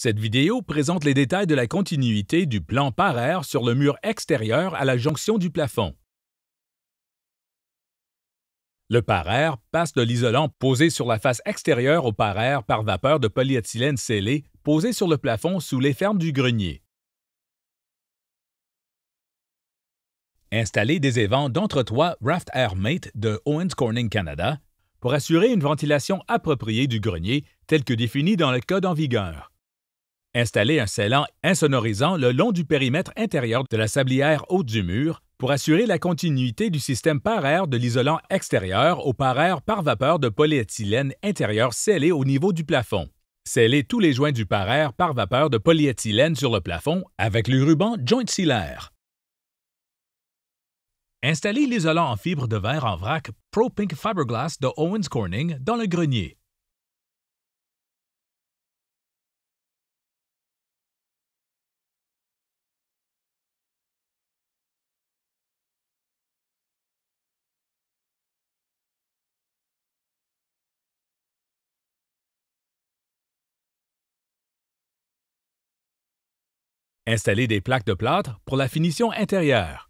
Cette vidéo présente les détails de la continuité du plan par air sur le mur extérieur à la jonction du plafond. Le par-air passe de l'isolant posé sur la face extérieure au par-air par vapeur de polyéthylène scellé posé sur le plafond sous les fermes du grenier. Installer des évents d'entretoit Raft Air Mate de Owens Corning Canada pour assurer une ventilation appropriée du grenier tel que défini dans le code en vigueur. Installer un scellant insonorisant le long du périmètre intérieur de la sablière haute du mur pour assurer la continuité du système par air de l'isolant extérieur au par air par vapeur de polyéthylène intérieur scellé au niveau du plafond. Sceller tous les joints du par air par vapeur de polyéthylène sur le plafond avec le ruban Joint Sealer. Installer l'isolant en fibre de verre en vrac Pro Pink Fiberglass de Owens Corning dans le grenier. Installer des plaques de plâtre pour la finition intérieure.